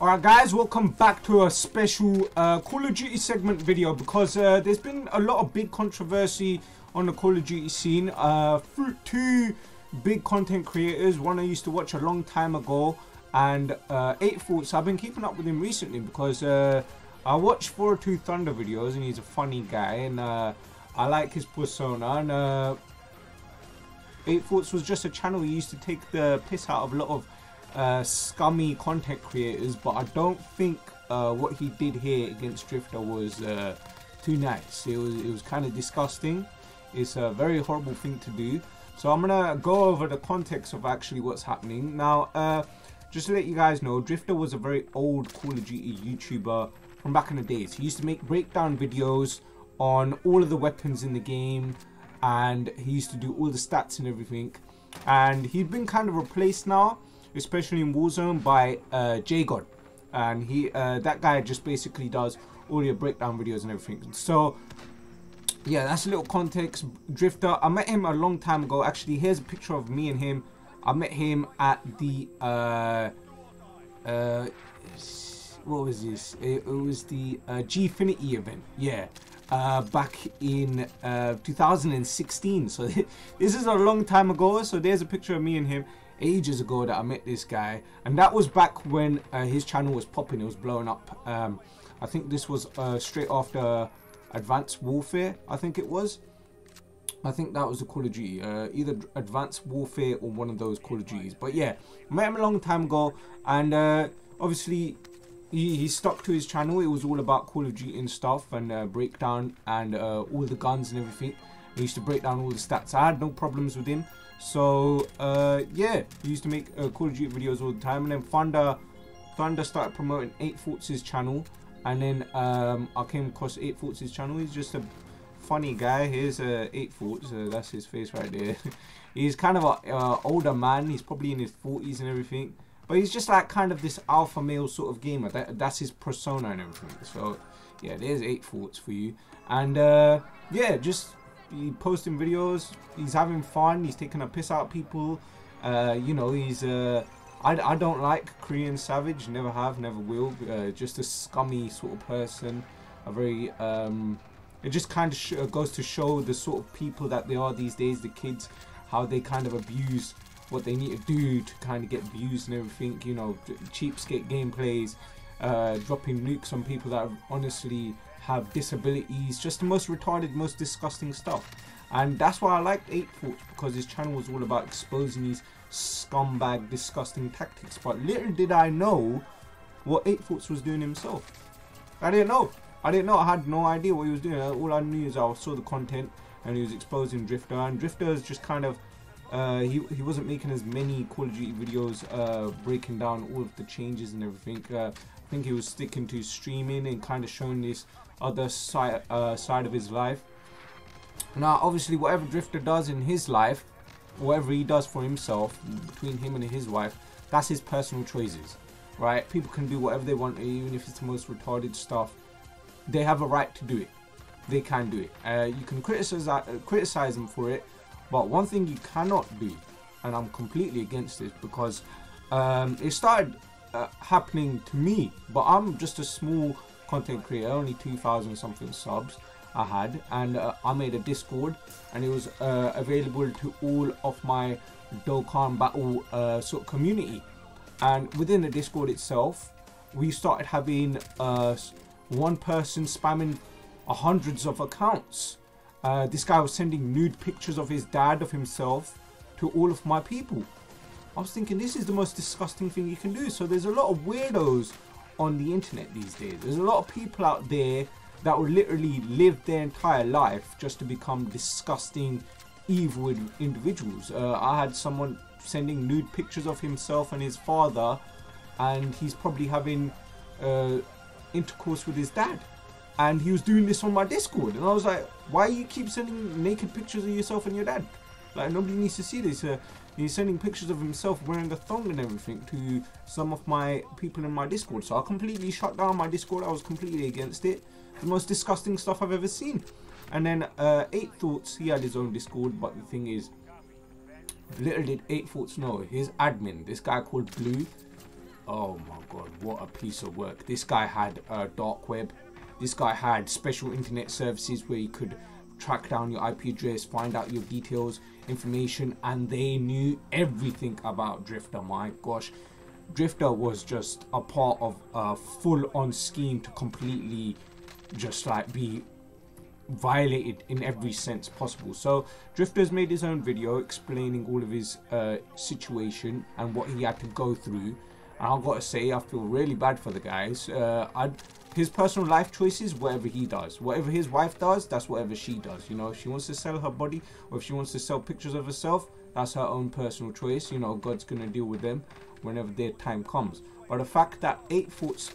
Alright guys, welcome back to a special uh, Call of Duty segment video because uh, there's been a lot of big controversy on the Call of Duty scene. Uh, two big content creators, one I used to watch a long time ago and uh, 8 Thoughts. I've been keeping up with him recently because uh, I watch 402 Thunder videos and he's a funny guy and uh, I like his persona and uh, 8 Thoughts was just a channel he used to take the piss out of a lot of uh, scummy content creators, but I don't think uh, what he did here against Drifter was uh, too nice. It was it was kind of disgusting. It's a very horrible thing to do. So I'm gonna go over the context of actually what's happening now. Uh, just to let you guys know, Drifter was a very old Call of Duty YouTuber from back in the days. He used to make breakdown videos on all of the weapons in the game, and he used to do all the stats and everything. And he'd been kind of replaced now especially in Warzone, by uh, JGod. And he, uh, that guy just basically does all your breakdown videos and everything. So, yeah, that's a little context. Drifter, I met him a long time ago. Actually, here's a picture of me and him. I met him at the, uh, uh, what was this? It, it was the uh, Gfinity event. Yeah. Uh, back in uh, 2016 so this is a long time ago so there's a picture of me and him ages ago that I met this guy, and that was back when uh, his channel was popping. It was blowing up. Um, I think this was uh, straight after Advanced Warfare. I think it was. I think that was the Call of Duty, uh, either Advanced Warfare or one of those Call of Duties. But yeah, met him a long time ago, and uh, obviously he, he stuck to his channel. It was all about Call of Duty and stuff, and uh, breakdown and uh, all the guns and everything. Used to break down all the stats. I had no problems with him. So uh, yeah, he used to make uh, Call of Duty videos all the time, and then Thunder, Thunder started promoting Eight Thoughts' channel, and then um, I came across Eight Thoughts' channel. He's just a funny guy. Here's uh, Eight Thoughts. Uh, that's his face right there. he's kind of an uh, older man. He's probably in his 40s and everything, but he's just like kind of this alpha male sort of gamer. That, that's his persona and everything. So yeah, there's Eight Thoughts for you, and uh, yeah, just He's posting videos. He's having fun. He's taking a piss out people. Uh, you know, he's. Uh, I, I don't like Korean Savage. Never have. Never will. Uh, just a scummy sort of person. A very. Um, it just kind of uh, goes to show the sort of people that they are these days. The kids, how they kind of abuse what they need to do to kind of get views and everything. You know, cheapskate gameplays, uh, dropping nukes on people that are honestly have disabilities, just the most retarded, most disgusting stuff. And that's why I liked 8 Thoughts because his channel was all about exposing these scumbag, disgusting tactics. But little did I know what 8 Thoughts was doing himself. I didn't know. I didn't know. I had no idea what he was doing. All I knew is I saw the content and he was exposing Drifter. And Drifter is just kind of uh, he, he wasn't making as many Call of Duty videos uh, breaking down all of the changes and everything. Uh, I think he was sticking to streaming and kind of showing this other side uh, side of his life. Now, obviously, whatever Drifter does in his life, whatever he does for himself, between him and his wife, that's his personal choices, right? People can do whatever they want, even if it's the most retarded stuff. They have a right to do it. They can do it. Uh, you can criticize uh, criticize them for it, but one thing you cannot do, and I'm completely against this because um, it started uh, happening to me, but I'm just a small content creator, only 2,000 something subs I had, and uh, I made a Discord, and it was uh, available to all of my Dokkan Battle uh, sort of community. And within the Discord itself, we started having uh, one person spamming hundreds of accounts. Uh, this guy was sending nude pictures of his dad, of himself, to all of my people. I was thinking this is the most disgusting thing you can do. So there's a lot of weirdos on the internet these days. There's a lot of people out there that will literally live their entire life just to become disgusting, evil individuals. Uh, I had someone sending nude pictures of himself and his father, and he's probably having uh, intercourse with his dad. And he was doing this on my Discord, and I was like, "Why you keep sending naked pictures of yourself and your dad? Like nobody needs to see this." Uh, he's sending pictures of himself wearing a thong and everything to some of my people in my Discord. So I completely shut down my Discord. I was completely against it. The most disgusting stuff I've ever seen. And then uh, Eight Thoughts, he had his own Discord, but the thing is, little did Eight Thoughts know, his admin, this guy called Blue, oh my god, what a piece of work. This guy had a dark web. This guy had special internet services where he could track down your IP address, find out your details, information, and they knew everything about Drifter. My gosh, Drifter was just a part of a full-on scheme to completely just like be violated in every sense possible. So Drifter's made his own video explaining all of his uh, situation and what he had to go through. And I've got to say, I feel really bad for the guys. Uh, I'd, his personal life choices, whatever he does. Whatever his wife does, that's whatever she does. You know, if she wants to sell her body or if she wants to sell pictures of herself, that's her own personal choice. You know, God's going to deal with them whenever their time comes. But the fact that 8 Thoughts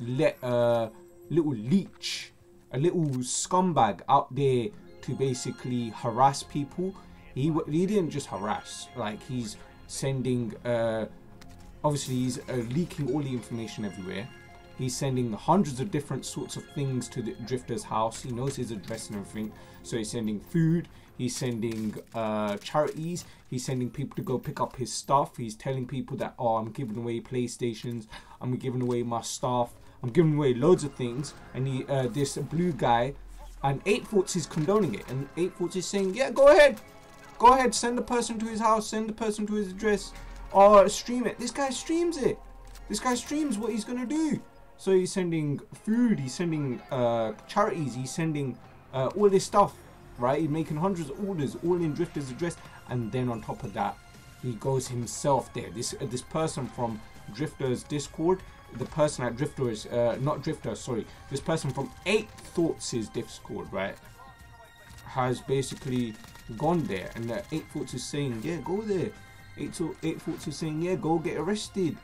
let a little leech a little scumbag out there to basically harass people. He he didn't just harass, like he's sending. Uh, obviously, he's uh, leaking all the information everywhere. He's sending hundreds of different sorts of things to the drifter's house. He knows his address and everything. So he's sending food. He's sending uh, charities. He's sending people to go pick up his stuff. He's telling people that, oh, I'm giving away PlayStations. I'm giving away my stuff. I'm giving away loads of things, and he, uh, this blue guy, and Eight Thoughts is condoning it, and Eight Thoughts is saying, yeah, go ahead, go ahead, send the person to his house, send the person to his address, or stream it. This guy streams it. This guy streams what he's gonna do. So he's sending food, he's sending uh, charities, he's sending uh, all this stuff, right? He's making hundreds of orders, all in Drifter's address, and then on top of that, he goes himself there. This uh, this person from Drifter's Discord the person at Drifter is uh, not Drifter, sorry, this person from Eight Thoughts' Discord, right, has basically gone there, and uh, Eight Thoughts is saying, yeah, go there. Eight, Eight Thoughts is saying, yeah, go get arrested.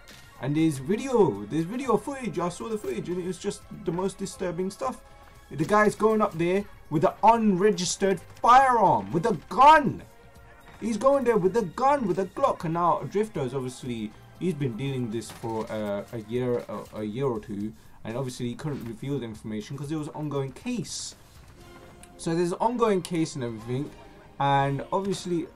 And there's video, there's video footage. I saw the footage, and it was just the most disturbing stuff. The guy's going up there with an unregistered firearm, with a gun. He's going there with a gun, with a Glock, and now Drifter is obviously he's been dealing this for uh, a year, a, a, year or two, and obviously he couldn't reveal the information because there was an ongoing case. So there's an ongoing case and everything, and obviously,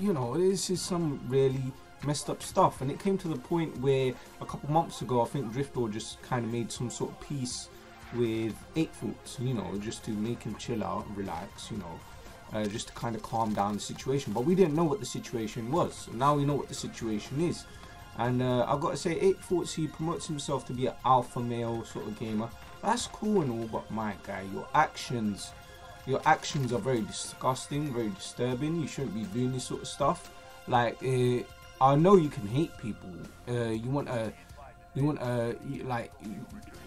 you know, this is some really messed up stuff. And it came to the point where a couple months ago, I think Drifter just kind of made some sort of peace with Eight Thoughts, you know, just to make him chill out and relax, you know uh, just to kind of calm down the situation. But we didn't know what the situation was. Now we know what the situation is. And uh, I've got to say, 8 Thoughts, he promotes himself to be an alpha male sort of gamer. That's cool and all, but my guy, your actions, your actions are very disgusting, very disturbing. You shouldn't be doing this sort of stuff. Like, uh, I know you can hate people. Uh, you want to you want to like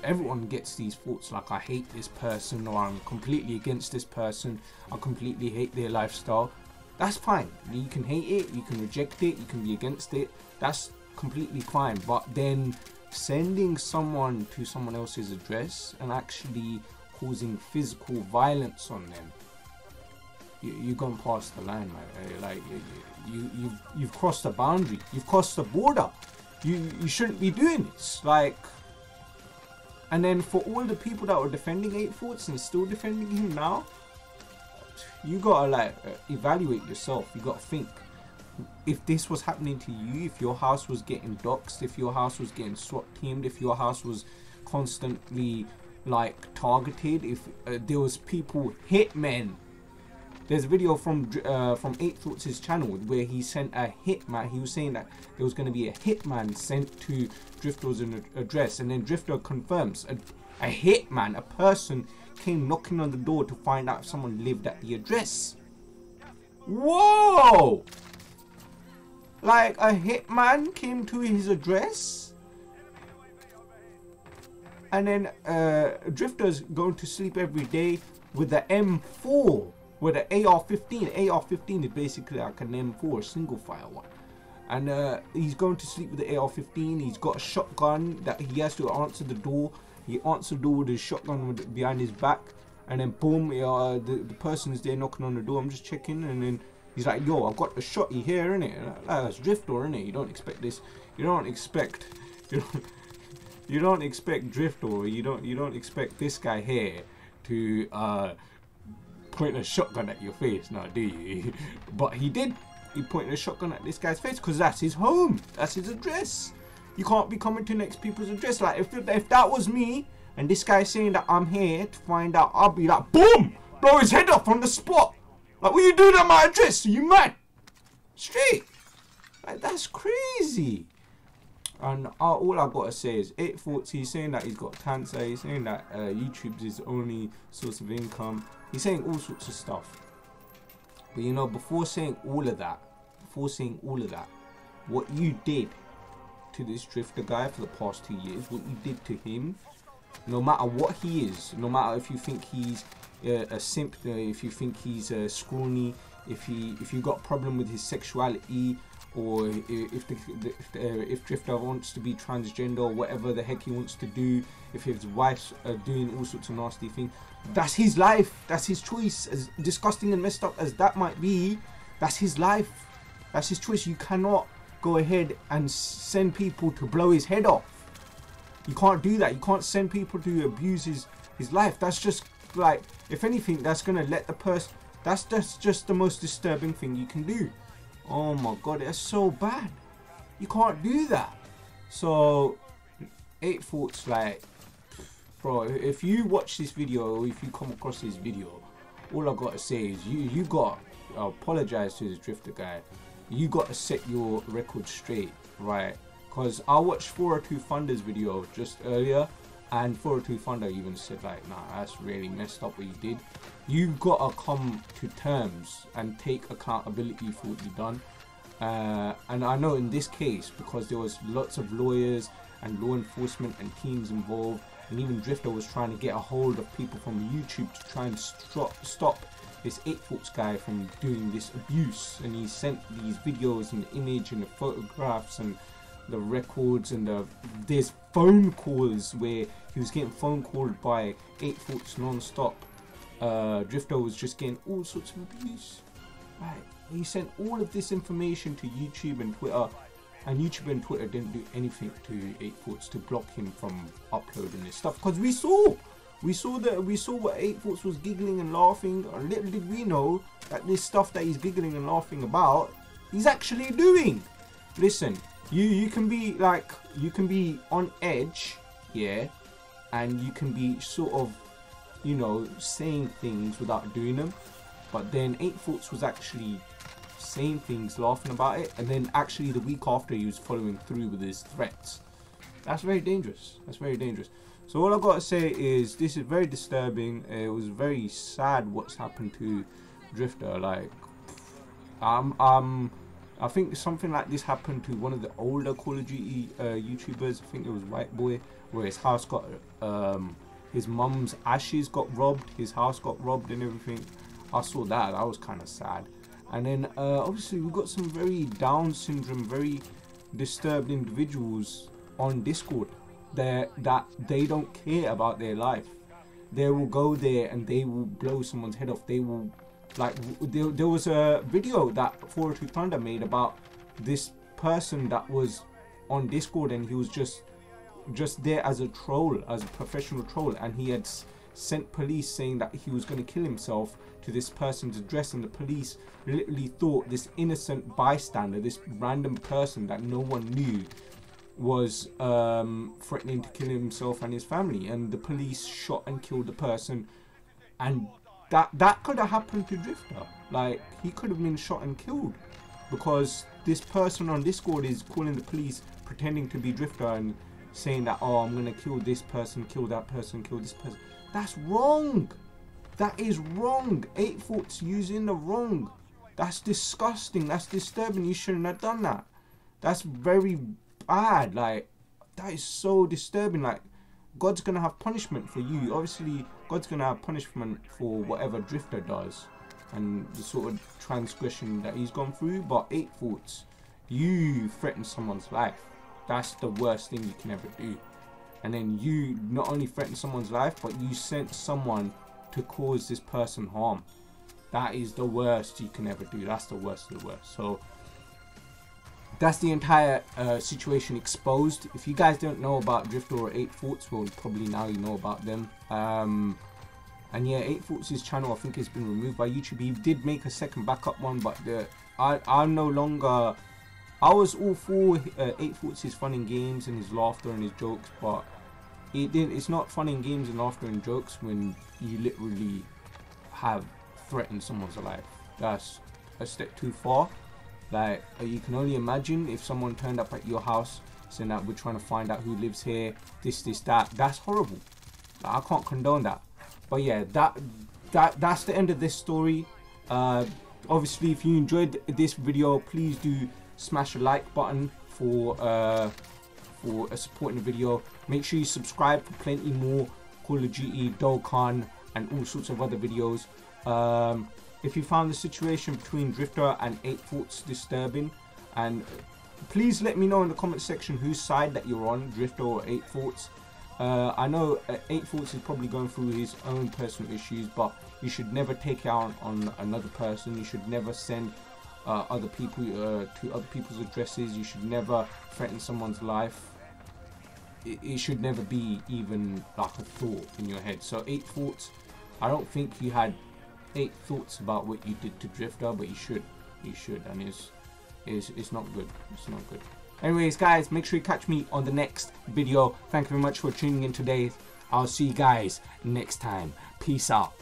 everyone gets these thoughts like I hate this person or I'm completely against this person I completely hate their lifestyle. That's fine. You can hate it you can reject it you can be against it. That's completely fine. But then sending someone to someone else's address and actually causing physical violence on them you, you've gone past the line man like you, you, you've, you've crossed the boundary you've crossed the border you you shouldn't be doing this. Like, and then for all the people that were defending Eight Thoughts and still defending him now, you gotta like uh, evaluate yourself. You gotta think if this was happening to you, if your house was getting doxxed, if your house was getting SWAT teamed, if your house was constantly like targeted, if uh, there was people hitmen there's a video from uh, from Eight Thoughts' channel where he sent a hitman. He was saying that there was going to be a hitman sent to Drifter's address, and then Drifter confirms a, a hitman, a person, came knocking on the door to find out if someone lived at the address. Whoa! Like a hitman came to his address, and then uh, Drifter's going to sleep every day with the M4 with an AR-15. AR-15 is basically like an M4, single fire one. And uh, he's going to sleep with the AR-15. He's got a shotgun that he has to answer the door. He answers the door with his shotgun behind his back. And then boom, uh, the, the person is there knocking on the door. I'm just checking and then he's like, yo, I've got the shotty here, innit? Like, that's Drifter, innit? You don't expect this. You don't expect... You don't, you don't expect. You don't, you don't expect this guy here to... Uh, pointing a shotgun at your face now, do you? but he did. He pointed a shotgun at this guy's face because that's his home. That's his address. You can't be coming to next people's address. Like if if that was me and this guy saying that I'm here to find out, I'll be like, boom, blow his head off on the spot. Like, what you doing at my address? Are you mad? Straight. Like, that's crazy. And uh, all I gotta say is, 8 Thoughts, he's saying that he's got cancer, he's saying that uh, YouTube's his only source of income. He's saying all sorts of stuff. But you know, before saying all of that, before saying all of that, what you did to this drifter guy for the past two years, what you did to him, no matter what he is, no matter if you think he's a simp, uh, if you think he's uh, scrawny, if he if you got a problem with his sexuality, or if the, if, the, if Drifter wants to be transgender or whatever the heck he wants to do, if his wife's uh, doing all sorts of nasty things, that's his life. That's his choice. As disgusting and messed up as that might be, that's his life. That's his choice. You cannot go ahead and send people to blow his head off. You can't do that. You can't send people to abuse his his life. That's just like, if anything, that's gonna let the person. That's that's just the most disturbing thing you can do. Oh my god, that's so bad. You can't do that. So, eight thoughts like, bro. If you watch this video if you come across this video, all I gotta say is you you got I apologize to this drifter guy. You got to set your record straight, right? Because I watched 402 Thunder's video just earlier and 402 Thunder even said like, nah, that's really messed up what you did. You've got to come to terms and take accountability for what you've done. Uh, and I know in this case, because there was lots of lawyers and law enforcement and teams involved, and even Drifter was trying to get a hold of people from YouTube to try and stop, stop this 8 Thoughts guy from doing this abuse. And he sent these videos and the image and the photographs and the records and the there's phone calls where he was getting phone called by 8 Thoughts non-stop. Uh, Drifter was just getting all sorts of abuse. Right. He sent all of this information to YouTube and Twitter, and YouTube and Twitter didn't do anything to 8 Thoughts to block him from uploading this stuff. Because we saw, we saw that we saw what 8 Thoughts was giggling and laughing. Little did we know that this stuff that he's giggling and laughing about, he's actually doing. Listen, you you can be like you can be on edge, yeah, and you can be sort of, you know, saying things without doing them. But then Eight Thoughts was actually saying things, laughing about it, and then actually the week after he was following through with his threats. That's very dangerous. That's very dangerous. So all I've gotta say is this is very disturbing. It was very sad what's happened to Drifter. Like, um, um, I think something like this happened to one of the older Call of Duty uh, YouTubers. I think it was White Boy, where his house got, um, his mum's ashes got robbed, his house got robbed and everything. I saw that. That was kind of sad. And then uh, obviously we've got some very Down syndrome, very disturbed individuals on Discord that that they don't care about their life. They will go there and they will blow someone's head off. They will like there, there was a video that 402 Thunder made about this person that was on Discord and he was just just there as a troll, as a professional troll, and he had sent police saying that he was going to kill himself to this person's address, and the police literally thought this innocent bystander, this random person that no one knew, was um, threatening to kill himself and his family, and the police shot and killed the person, and that that could have happened to Drifter. Like he could have been shot and killed because this person on Discord is calling the police, pretending to be Drifter and saying that oh I'm gonna kill this person, kill that person, kill this person. That's wrong. That is wrong. Eight Thoughts using the wrong. That's disgusting. That's disturbing. You shouldn't have done that. That's very bad. Like that is so disturbing. Like God's gonna have punishment for you. Obviously, God's gonna have punishment for whatever Drifter does and the sort of transgression that he's gone through. But eight thoughts, you threaten someone's life. That's the worst thing you can ever do. And then you not only threaten someone's life, but you sent someone to cause this person harm. That is the worst you can ever do. That's the worst of the worst. So that's the entire uh, situation exposed. If you guys don't know about Drifter or 8 Thoughts, well, probably now you know about them. Um, and yeah, 8 Thoughts' channel, I think, has been removed by YouTube. He did make a second backup one, but the, I, I'm no longer I was all for uh, Eight Thoughts his fun and games and his laughter and his jokes, but it didn't. It's not fun and games and laughter and jokes when you literally have threatened someone's life. That's a step too far. Like uh, you can only imagine if someone turned up at your house saying that we're trying to find out who lives here, this, this, that. That's horrible. Like, I can't condone that. But yeah, that that that's the end of this story. Uh, obviously, if you enjoyed this video, please do smash a like button for uh, for supporting the video. Make sure you subscribe for plenty more Call of Duty, Dokkan, and all sorts of other videos. Um, if you found the situation between Drifter and 8 Thoughts disturbing, and please let me know in the comment section whose side that you're on, Drifter or 8 Thoughts. Uh, I know uh, 8 Thoughts is probably going through his own personal issues, but you should never take out on another person. You should never send uh, other people uh, to other people's addresses. You should never threaten someone's life. It, it, should never be even like a thought in your head. So 8 Thoughts, I don't think you had 8 thoughts about what you did to Drifter, but you should. You should, and it's, it's, it's not good. It's not good. Anyways, guys, make sure you catch me on the next video. Thank you very much for tuning in today. I'll see you guys next time. Peace out.